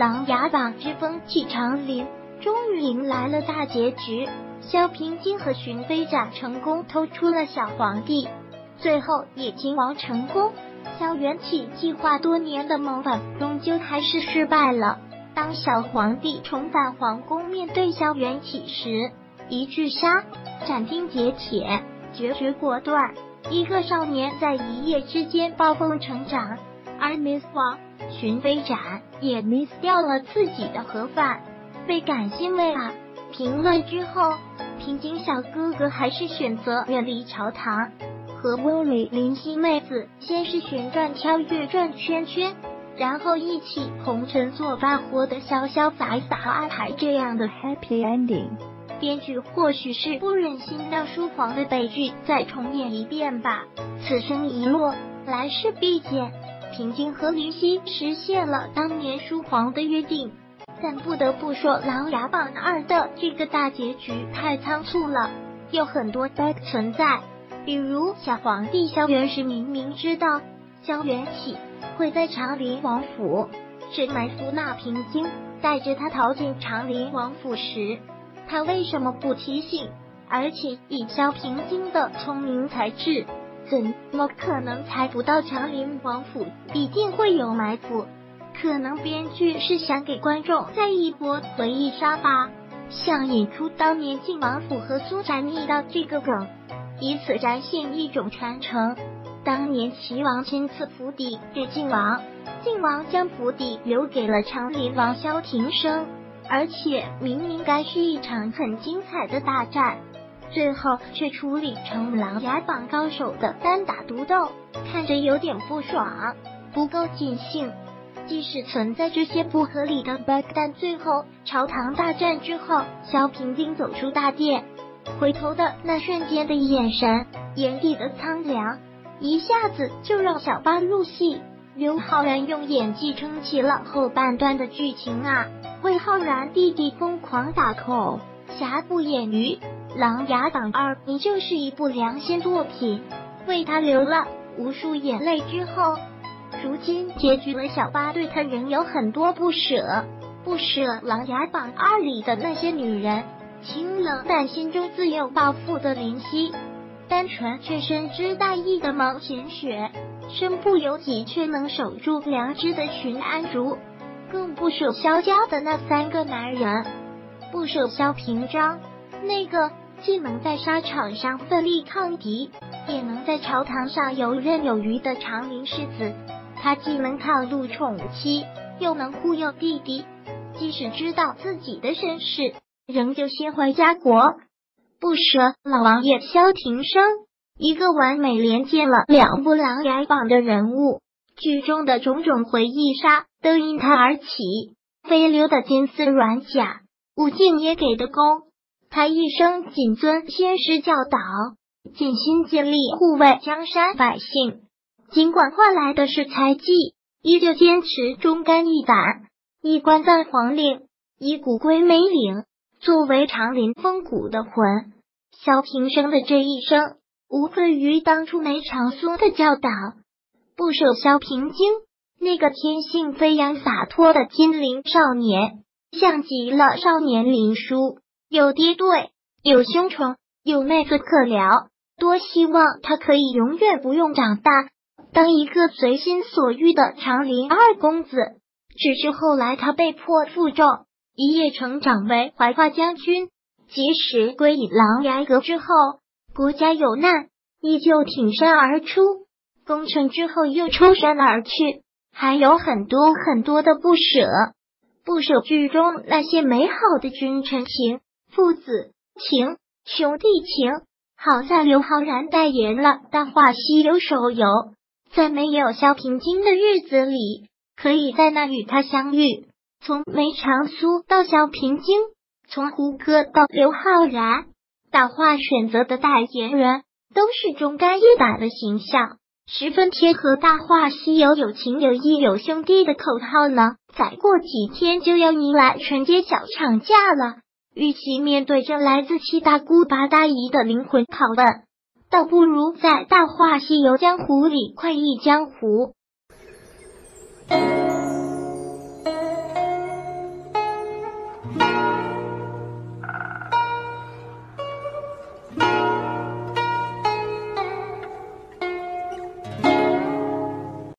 琅琊榜之风起长林，终于迎来了大结局。萧平京和寻飞斩成功偷出了小皇帝，最后也亲王成功。萧元起计划多年的谋反，终究还是失败了。当小皇帝重返皇宫，面对萧元起时，一句杀，斩钉截铁，决绝果断。一个少年在一夜之间暴风成长，而 Miss 王寻飞展也 miss 掉了自己的盒饭，倍感欣慰啊！评论之后，平津小哥哥还是选择远离朝堂。和温里林夕妹子先是旋转跳跃转圈圈，然后一起红尘作伴，活得潇潇洒洒，安排这样的 happy ending。编剧或许是不忍心让书房的悲剧再重演一遍吧。此生一落，来世必见。平津和林夕实现了当年书皇的约定，但不得不说，《琅琊榜二》的这个大结局太仓促了，有很多 bug 存在。比如小皇帝萧元时明明知道萧元启会在长林王府是埋伏纳平津，带着他逃进长林王府时，他为什么不提醒？而且以萧平津的聪明才智，怎么可能猜不到长林王府一定会有埋伏？可能编剧是想给观众再一波回忆杀吧，想引出当年晋王府和苏宅密道这个梗。以此展现一种传承。当年齐王亲赐府邸给晋王，晋王将府邸留给了长林王萧庭生，而且明明该是一场很精彩的大战，最后却处理成琅琊榜高手的单打独斗，看着有点不爽，不够尽兴。即使存在这些不合理的 bug，但最后朝堂大战之后，萧平津走出大殿。回头的那瞬间的眼神，眼底的苍凉，一下子就让小八入戏。刘昊然用演技撑起了后半段的剧情啊！为浩然弟弟疯狂打 call，瑕不掩瑜。《琅琊榜二》你就是一部良心作品，为他流了无数眼泪之后，如今结局了，小八对他仍有很多不舍，不舍《琅琊榜二》里的那些女人。清冷但心中自有抱负的林夕，单纯却深知大义的毛浅雪，身不由己却能守住良知的荀安如，更不舍萧家的那三个男人，不舍萧平章，那个既能在沙场上奋力抗敌，也能在朝堂上游刃有余的长林世子。他既能套路宠妻，又能忽悠弟弟，即使知道自己的身世。仍旧心怀家国，不舍老王爷萧庭生，一个完美连接了两部琅琊榜的人物，剧中的种种回忆杀都因他而起。飞流的金丝软甲，武进也给的功。他一生谨遵先师教导，尽心尽力护卫江山百姓，尽管换来的是猜忌，依旧坚持忠肝义胆，一关在皇陵，一骨归梅岭。作为长林风骨的魂，萧平生的这一生无愧于当初梅长苏的教导，不舍萧平京那个天性飞扬洒脱的金陵少年，像极了少年林殊，有爹对，有兄宠，有妹子可聊。多希望他可以永远不用长大，当一个随心所欲的长林二公子。只是后来他被迫负重。一夜成长为怀化将军，即使归隐琅琊阁之后，国家有难，依旧挺身而出；攻城之后又抽身而去，还有很多很多的不舍，不舍剧中那些美好的君臣情、父子情、兄弟情。好在刘昊然代言了《大话西游》手游，在没有萧平京的日子里，可以在那与他相遇。从梅长苏到萧平京，从胡歌到刘昊然，大话选择的代言人都是忠肝义胆的形象，十分贴合《大话西游》有情有义有兄弟的口号呢。再过几天就要迎来春节小长假了，与其面对着来自七大姑八大姨的灵魂拷问，倒不如在《大话西游》江湖里快意江湖。